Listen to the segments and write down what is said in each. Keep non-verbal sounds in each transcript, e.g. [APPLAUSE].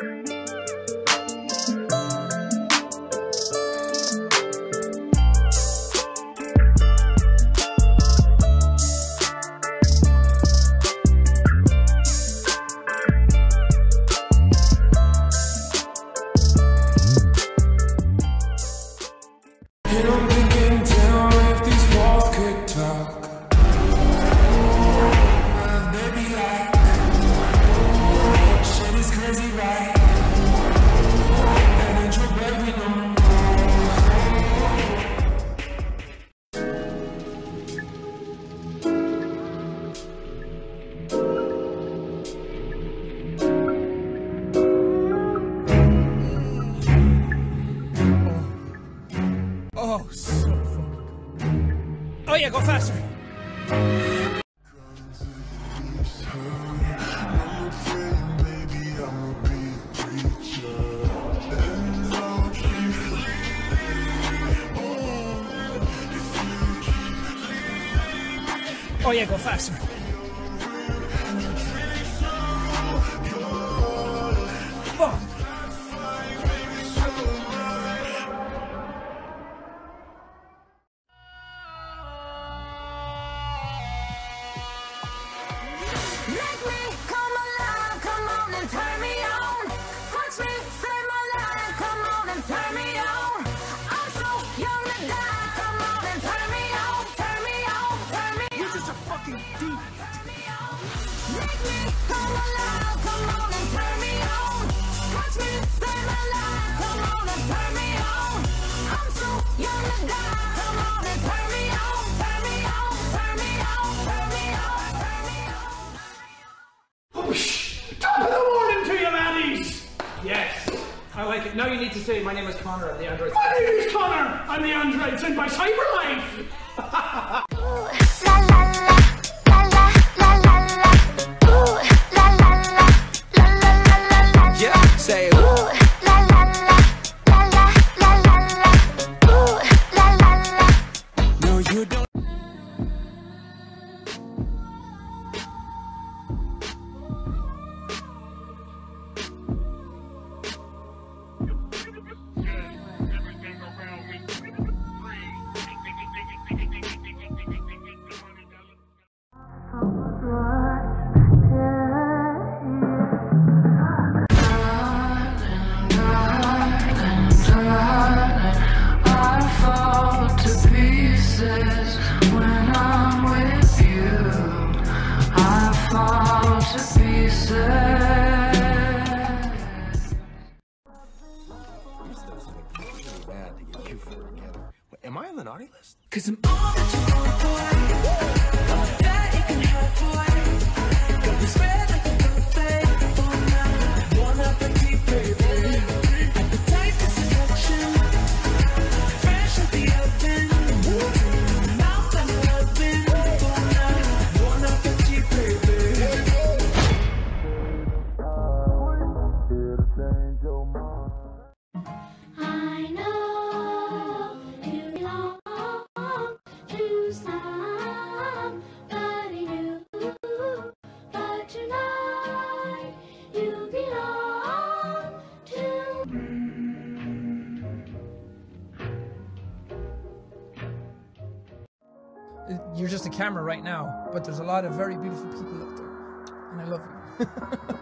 Bye. faster. say, my name is Connor. I'm the Android camera right now, but there's a lot of very beautiful people out there, and I love you. [LAUGHS]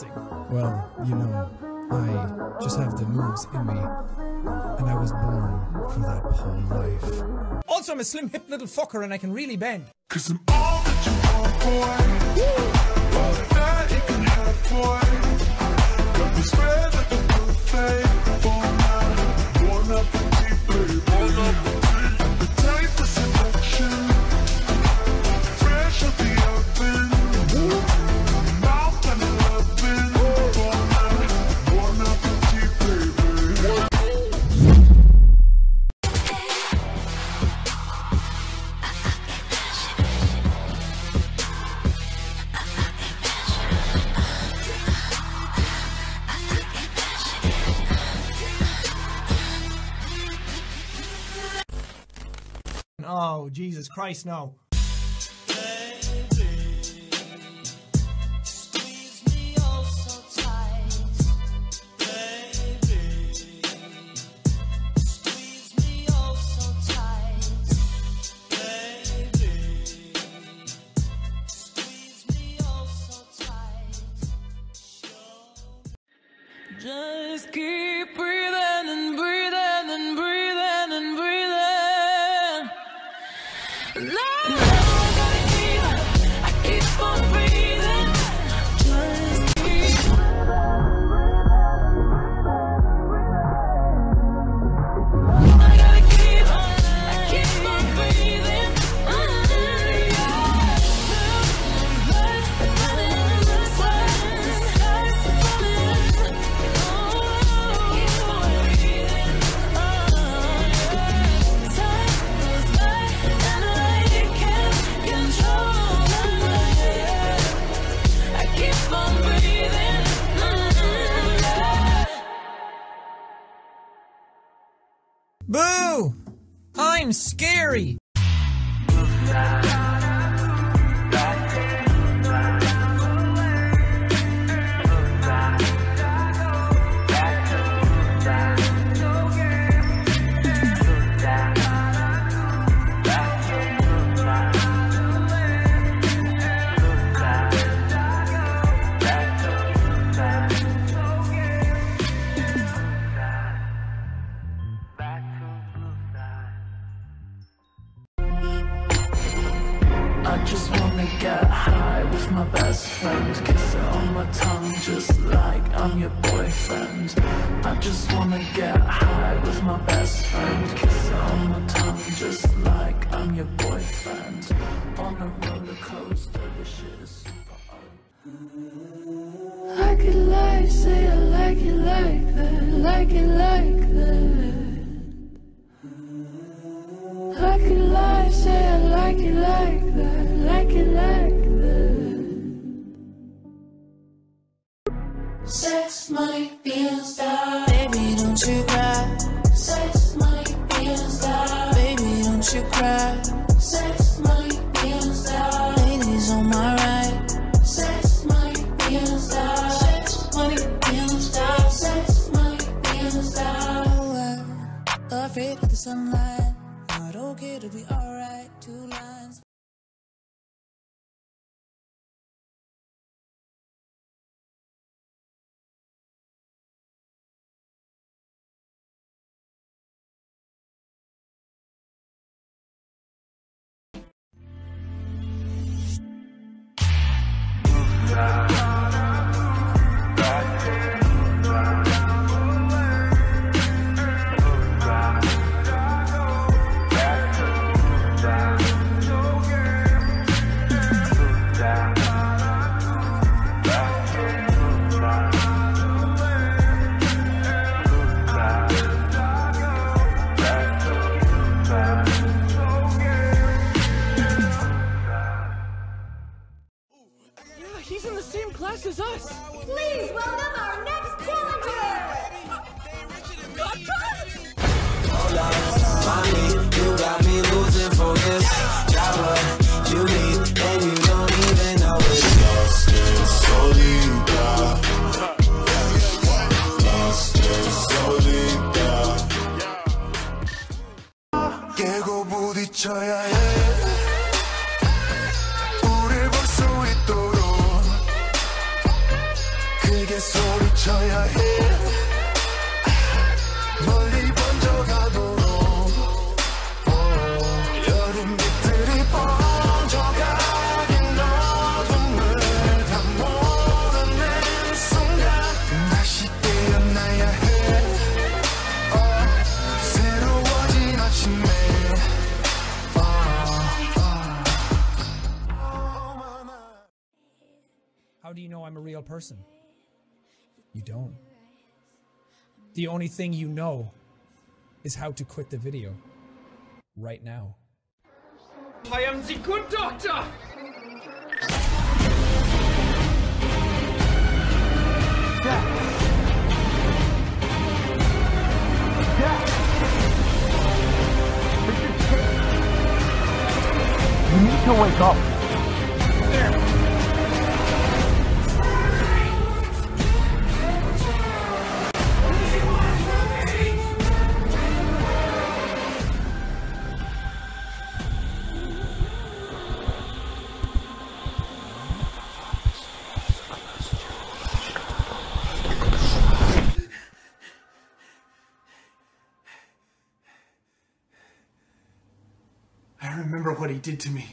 dancing? Well, you know, I just have the moves in me, and I was born for that whole life. Also, I'm a slim hip little fucker, and I can really bend. Cause I'm all that you want, boy. All that you can have, boy. Christ now. sunlight I'm a real person. You don't. The only thing you know is how to quit the video. Right now. I am the good doctor! You need to wake up. did to me.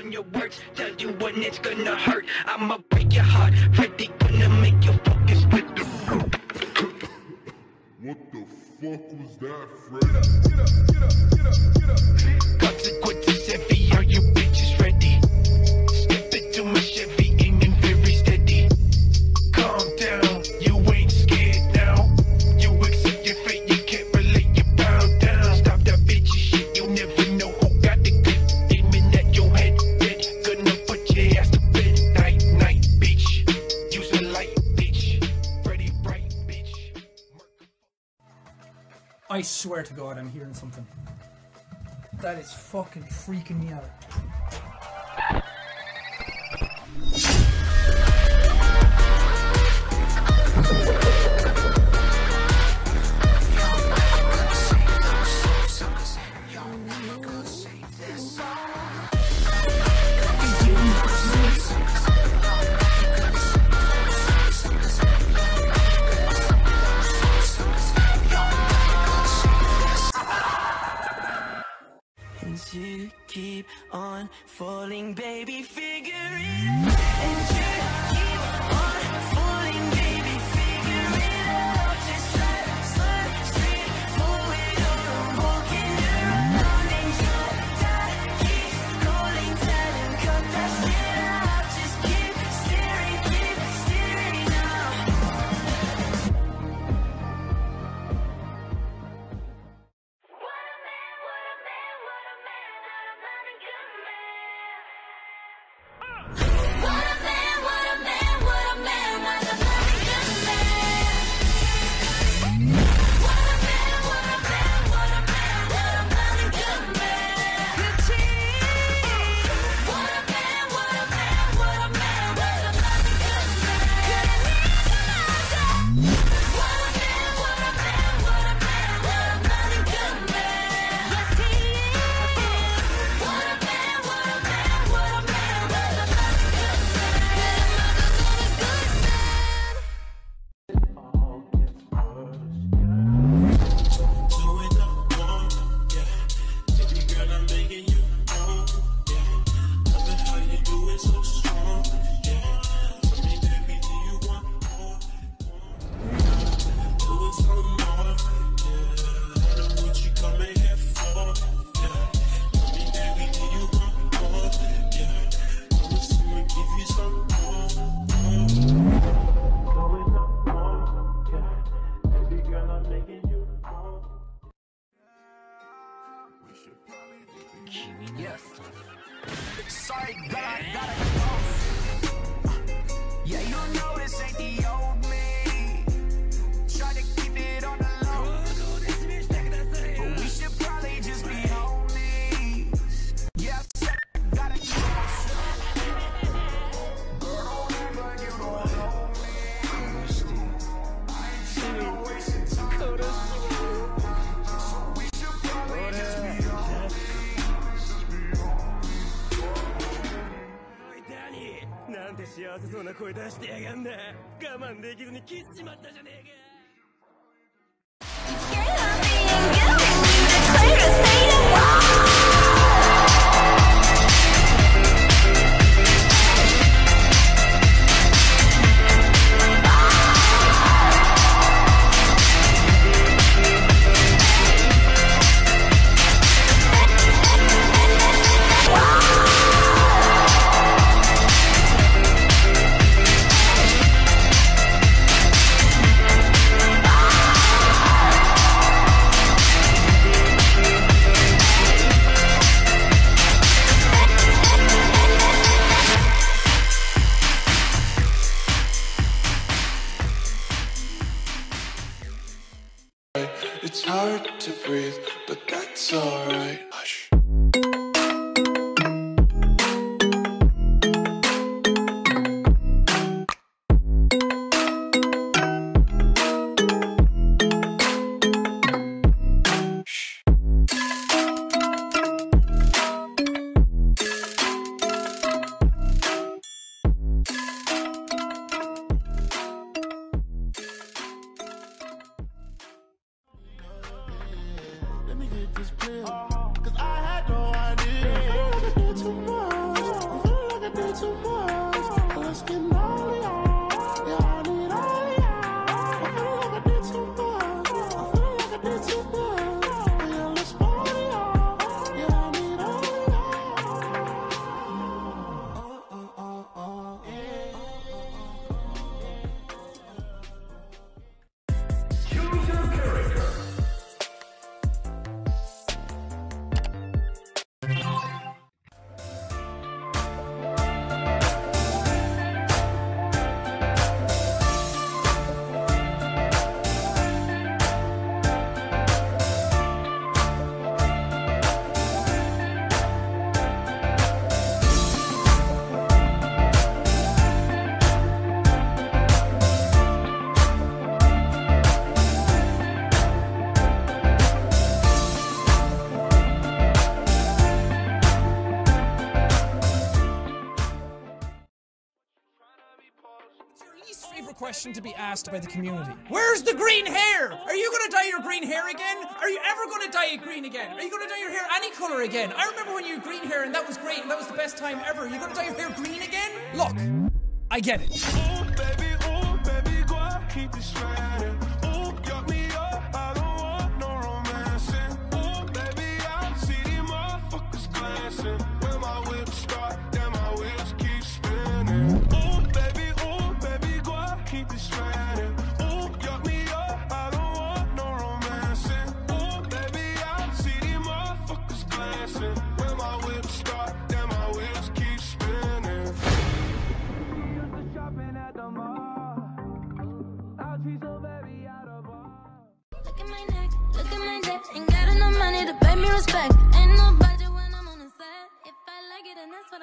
on your words, tell you when it's gonna hurt. I'ma break your heart, Freddy gonna make you focus with the What the fuck was that, Fred? Get up, get up, get up, get up, get up. Consequences. swear to God, I'm hearing something. That is fucking freaking me out. you keep on falling, baby, figure it out. せそうな声出してやがんだ。我慢できずに切っちまったじゃねえか question to be asked by the community. Where's the green hair? Are you gonna dye your green hair again? Are you ever gonna dye it green again? Are you gonna dye your hair any color again? I remember when you had green hair and that was great and that was the best time ever. Are you gonna dye your hair green again? Look, I get it.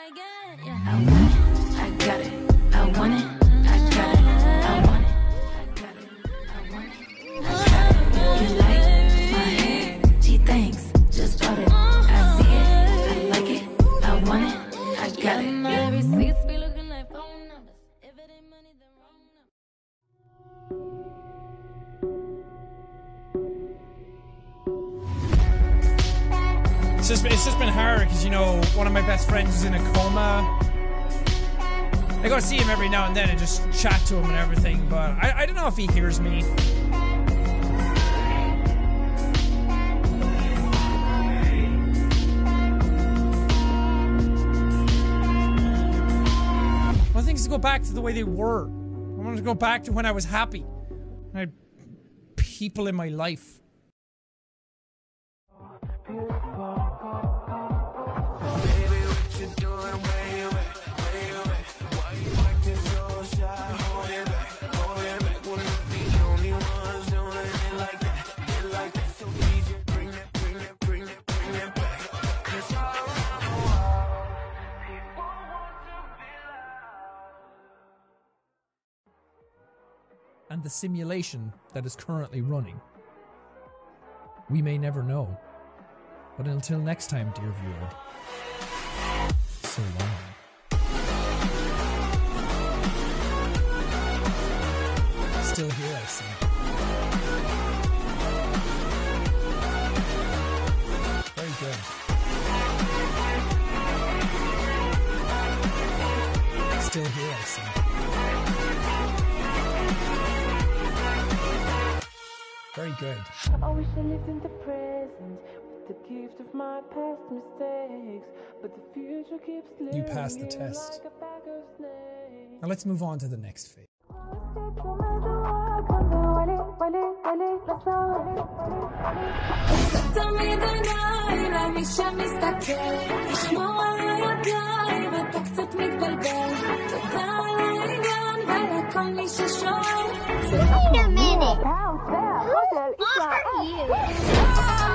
I. Got it. I want it, It's just it's just been hard because you know one of my best friends is in a coma. I go see him every now and then and just chat to him and everything, but I, I don't know if he hears me. I want things to go back to the way they were. I want to go back to when I was happy. I had people in my life. The simulation that is currently running. We may never know. But until next time, dear viewer, so long. Still here, I see. Very good. Still here, I see. Very good. I wish I lived in the present with the gift of my past mistakes, but the future keeps You passed the test. like a bag of snakes. Now let's move on to the next phase. תמיד עיניים למי שמסתכל לשמור עליי ידיים אתה קצת מתבלבל תודה על העניין ולכל מי ששואל Wait a minute Who are you?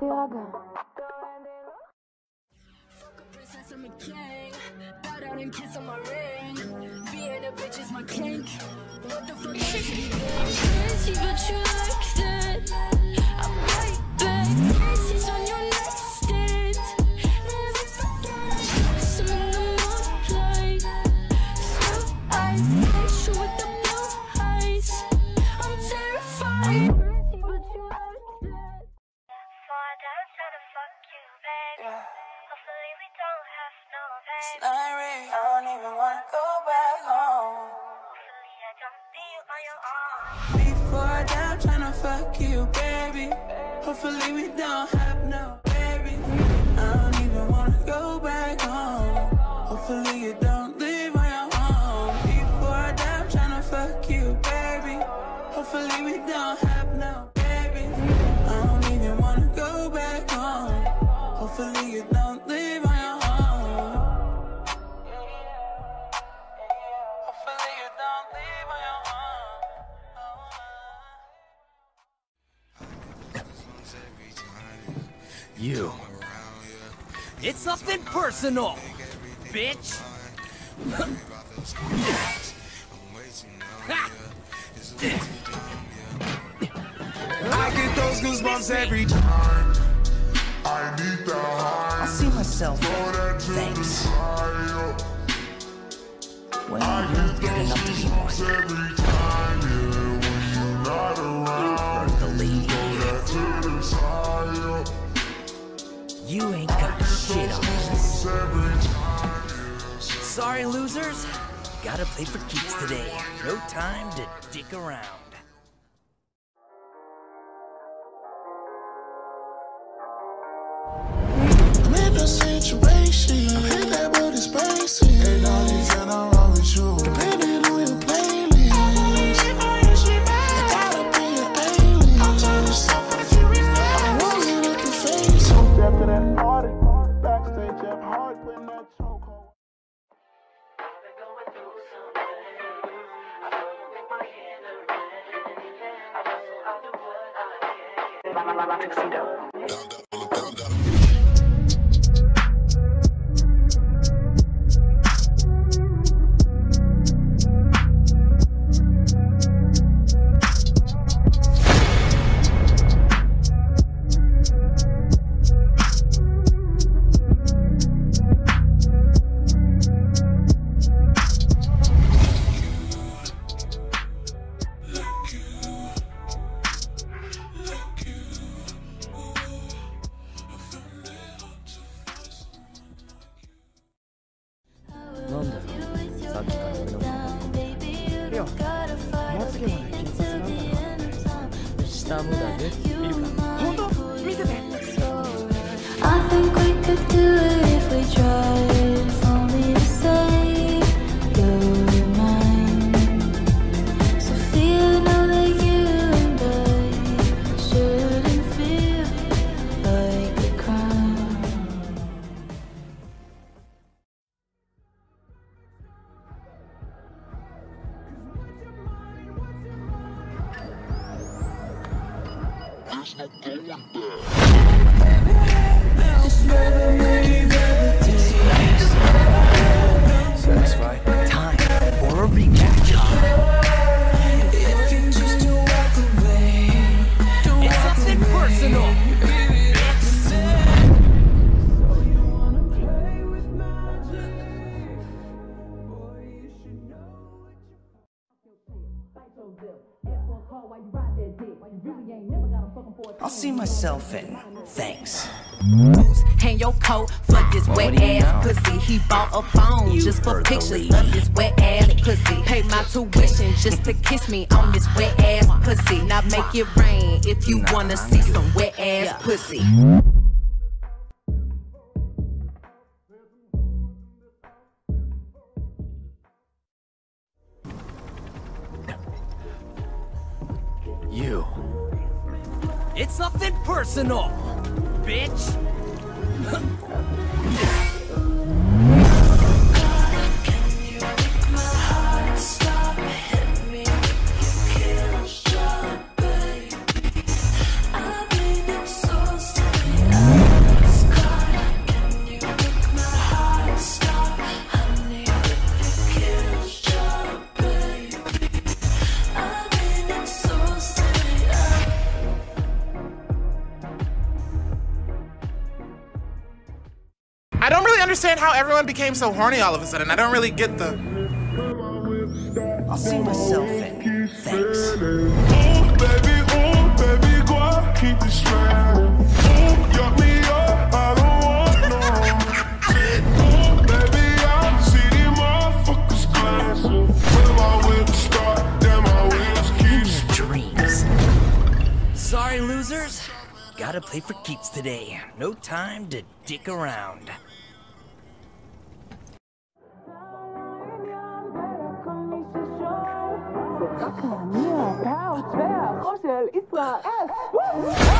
תירגע. Princess, I'm a king. Bow down and kiss on my ring. Being a bitch is my kink. What the fuck is she Crazy, but you like that. Before I die, I'm tryna fuck you, baby. Hopefully we don't have no You. It's something personal, bitch. I get those goosebumps every time. I need the high. I see myself. Throw that to the Thanks. side. Well, you're good enough to be mine. You ain't got shit on us. Sorry, losers. Gotta play for keeps today. No time to dick around. Situation. I'm hit that spicy. Hey, tuxedo. For heard the pictures lead. of this wet ass pussy. Pay my tuition just to kiss me on this wet ass pussy. Now make it rain if you wanna see some wet ass pussy. You. It's nothing personal, bitch. [LAUGHS] how everyone became so horny all of a sudden. I don't really get the. I'll see myself in. Thanks. baby, ooh, baby, go on, keep it straight. Ooh, yuck me up, I don't want no. Ooh, baby, I see these motherfuckers glancing. When my whip start, then my wheels keep Dreams. Sorry, losers. Gotta play for keeps today. No time to dick around. Really?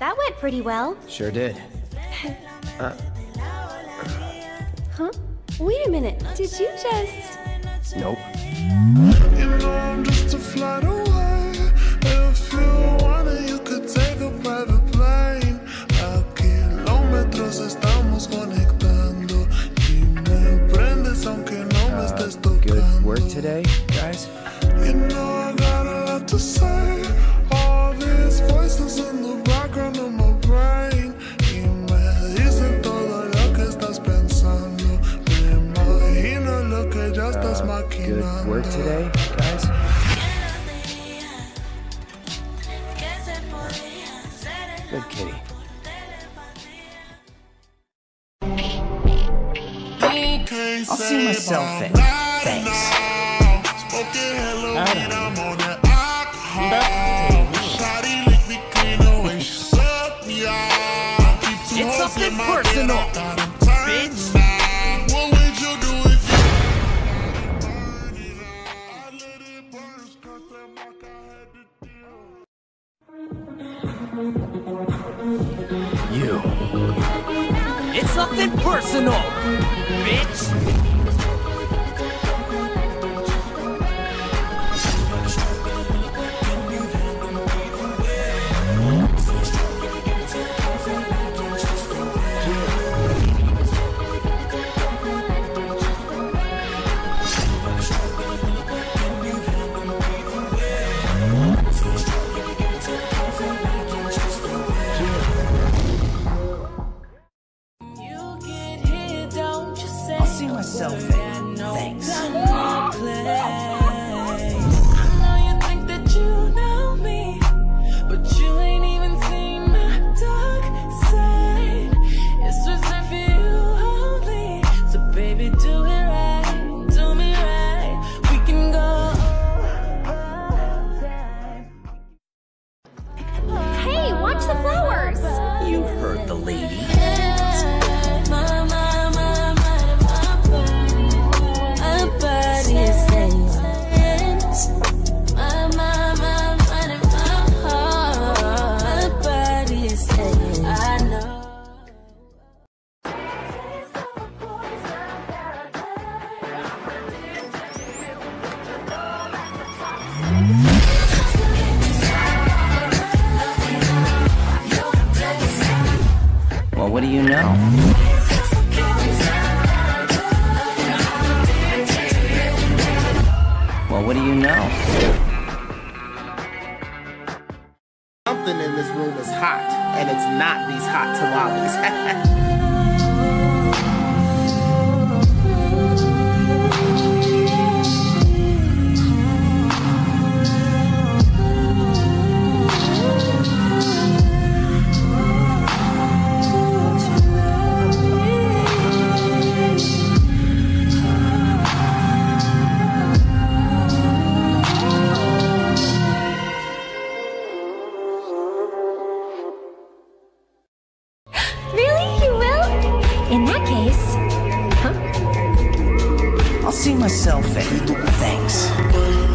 That went pretty well. Sure did. [LAUGHS] Uh, Huh? Wait a minute. Did you just. nope. You know I'm just a flight away. If you want it, you could take a private plane. A kilómetros estamos conectando. Y me prendes aunque no me estés Good work today, guys. You know see myself in. Thanks. It's nothing personal, bitch. You You. It's nothing personal, myself and thanks.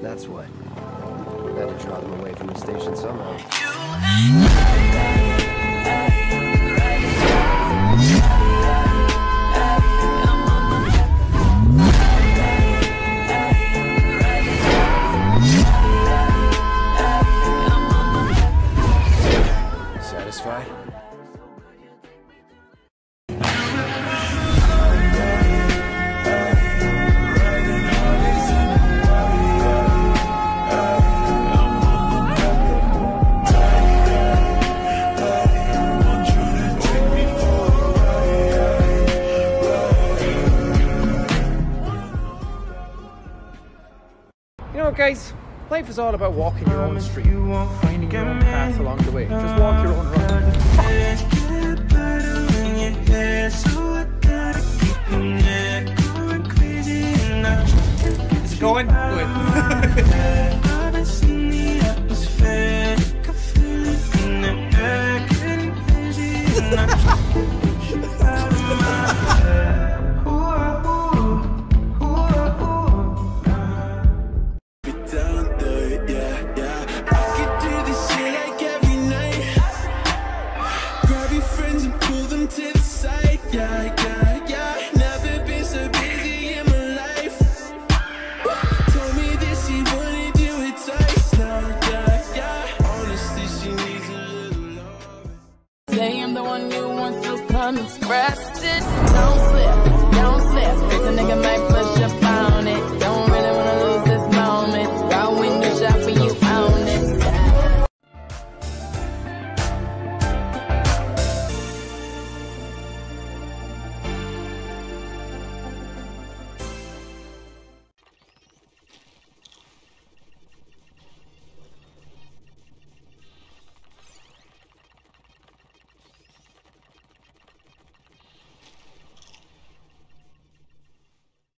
That's what. That'll draw them away from the station somehow. About walking